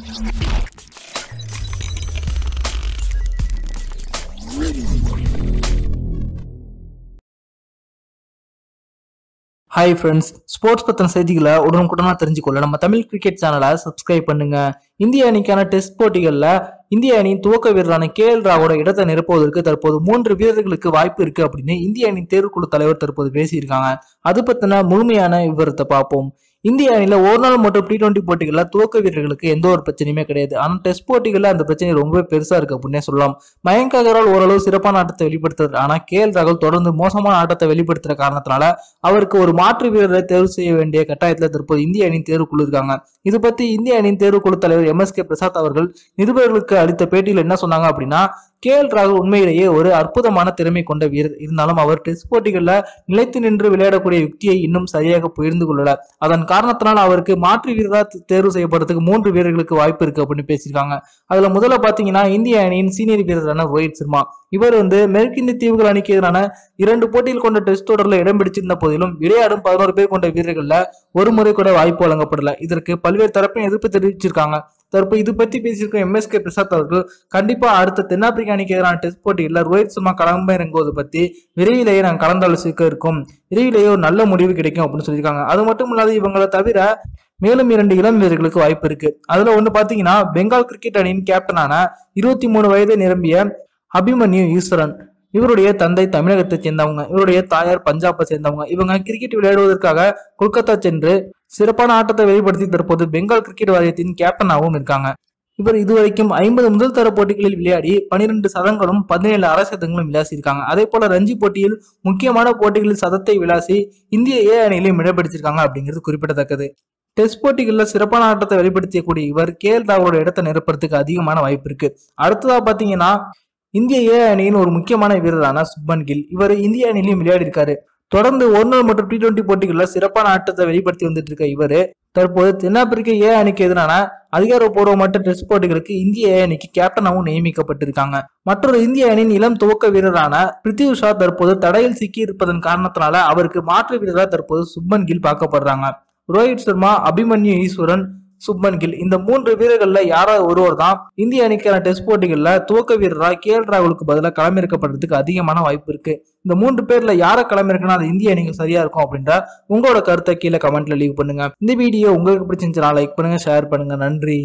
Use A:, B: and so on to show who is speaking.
A: Hi friends sports பத்தின செய்திகளை உடனுக்குடனா தெரிஞ்சுக்கொள்ள நம்ம தமிழ் கிரிக்கெட் சேனலை சப்ஸ்கிரைப் பண்ணுங்க. இந்திய அணிக்கான டெஸ்ட் போட்டிகளில் இந்திய அணியின் துவக்க வீரரான கே எல் ராவோட இடத்தை நிரப்புவதற்கு தற்போது மூன்று வீரர்களுக்கு வாய்ப்பு இருக்கு அப்படின்னு இந்திய அணியின் தேர்வுக்குழு தலைவர் தற்போது பேசியிருக்காங்க. அது பத்தின முழுமையான விவரத்தை பார்ப்போம். இந்திய அணியில் ஒரு நாள் மற்றும் டி டுவெண்டி போட்டிகளில் துவக்க வீரர்களுக்கு எந்த ஒரு பிரச்சனையுமே கிடையாது. ஆனால் டெஸ்ட் போட்டிகளில் அந்த பிரச்சனை ரொம்பவே பெருசாக இருக்கு அப்படின்னே சொல்லலாம். மயங்க் அகர்வால் ஓரளவு சிறப்பான ஆட்டத்தை வெளிப்படுத்துறது ஆனால் கே எல் ராகுல் தொடர்ந்து மோசமான ஆட்டத்தை வெளிப்படுத்துகிற காரணத்தினால அவருக்கு ஒரு மாற்று வீரரை தேர்வு செய்ய வேண்டிய கட்டாயத்தில் தற்போது இந்திய அணியின் தேர்வுக்குழு இருக்காங்க. இது பற்றி இந்திய அணியின் தேர்வுக்குழு தலைவர் எம் எஸ் கே பிரசாத் அவர்கள் நிருபர்களுக்கு அளித்த பேட்டியில் என்ன சொன்னாங்க அப்படின்னா கே எல் ராகுல் உண்மையிலேயே ஒரு அற்புதமான திறமை கொண்ட வீரர். இருந்தாலும் அவர் டெஸ்ட் போட்டிகளில் நிலைத்து நின்று விளையாடக்கூடிய யுக்தியை இன்னும் சரியாக புரிந்து கொள்ளல. அதன் காரணத்தினால் அவருக்கு மாற்று வீரராக தேர்வு செய்யப்படுறதுக்கு மூன்று வீரர்களுக்கு வாய்ப்பு இருக்கு அப்படின்னு பேசியிருக்காங்க. அதுல முதல்ல பாத்தீங்கன்னா இந்திய அணியின் சீனியர் வீரரான ரோஹித் சர்மா. இவர் வந்து மேற்கிந்திய தீவுகள் அணிக்கு எதிரான இரண்டு போட்டியில் கொண்ட டெஸ்ட் தொடரில் இடம் பிடிச்சிருந்த போதிலும் விளையாடும் பதினோரு பேர் கொண்ட வீரர்களில் ஒரு முறை கூட வாய்ப்பு வழங்கப்படல. இதற்கு பல்வேறு தரப்பின் எதிர்ப்பு தெரிவிச்சிருக்காங்க. தற்போது இது பற்றி பேசியிருக்கும் எம்எஸ்கே பிரசாத் அவர்கள் கண்டிப்பாக அடுத்த தென்னாப்பிரிக்கா அணிக்கு எதிரான டெஸ்ட் போட்டியில் ரோஹித் சர்மா களம்ப இறங்குவது பத்தி விரைவிலேயே நாங்கள் கலந்தாலோசிக்க இருக்கோம். விரைவிலேயே ஒரு நல்ல முடிவு கிடைக்கும் அப்படின்னு சொல்லியிருக்காங்க. அது மட்டும் இல்லாத இவங்களை தவிர மேலும் இரண்டு இளம் வீரர்களுக்கு வாய்ப்பு இருக்கு. அதுல ஒன்று பார்த்தீங்கன்னா பெங்கால் கிரிக்கெட் அணியின் கேப்டனான இருபத்தி மூணு வயதை நிரம்பிய அபிமன்யு ஈஸ்வரன் இவருடைய தந்தை தமிழகத்தை சேர்ந்தவங்க இவருடைய தாயார் பஞ்சாபை சேர்ந்தவங்க இவங்க கிரிக்கெட் விளையாடுவதற்காக கொல்கத்தா சென்று சிறப்பான ஆட்டத்தை வெளிப்படுத்தி தற்போது பெங்கால் கிரிக்கெட் வாரியத்தின் கேப்டனாகவும் இருக்காங்க. இவர் இதுவரைக்கும் ஐம்பது முதல் தர போட்டிகளில் விளையாடி பனிரெண்டு சதங்களும் பதினேழு அரசதங்களும் விளாசியிருக்காங்க அதே போல ரஞ்சி போட்டியில் முக்கியமான போட்டிகளில் சதத்தை விளாசி இந்திய ஏ அணியிலும் இடம்பிடிச்சிருக்காங்க அப்படிங்கிறது குறிப்பிடத்தக்கது. டெஸ்ட் போட்டிகளில் சிறப்பான ஆட்டத்தை வெளிப்படுத்தக்கூடிய இவர் கே எல் ராகுலோட இடத்தை நிரப்புறதுக்கு அதிகமான வாய்ப்பு இருக்கு. அடுத்ததா பாத்தீங்கன்னா இந்திய ஏ அணியின் ஒரு முக்கியமான வீரரான சுப்மன் கில். இவர் இந்திய அணியிலையும் விளையாடி இருக்காரு தொடர்ந்து ஒரு நாள் மற்றும் டி டுவெண்டி போட்டிகளில் சிறப்பான ஆட்டத்தை வெளிப்படுத்தி வந்துட்டு இருக்க இவர். தற்போது தென்னாப்பிரிக்க ஏ அணிக்கு எதிரான அதிகாரப்பூர்வமற்ற டெஸ்ட் போட்டிகளுக்கு இந்திய ஏ அணிக்கு கேப்டனாகவும் நியமிக்கப்பட்டிருக்காங்க. மற்றொரு இந்திய அணியின் இளம் துவக்க வீரரான பிரித்திவ் ஷா தற்போது தடையில் சிக்கி இருப்பதன் காரணத்தினால அவருக்கு மாற்று வீரராக தற்போது சுப்மன் கில் பார்க்கப்படுறாங்க. ரோஹித் சர்மா அபிமன்யு ஈஸ்வரன் சுப்மன் கில். இந்த மூன்று வீரர்கள்ல யாராவது ஒருவர் தான் இந்திய அணிக்கான டெஸ்ட் போட்டிகள்ல துவக்க வீரரா கே எல் ராகுலுக்கு பதிலாக களமிறக்கப்படுறதுக்கு அதிகமான வாய்ப்பு இருக்கு. இந்த மூன்று பேர்ல யாரை களமிறக்கினா அது இந்திய அணிக்கு சரியா இருக்கும் அப்படின்ற உங்களோட கருத்தை கீழே கமெண்ட்ல லீவ் பண்ணுங்க. இந்த வீடியோ உங்களுக்கு பிடிச்சிருந்துச்சுனா லைக் பண்ணுங்க ஷேர் பண்ணுங்க. நன்றி.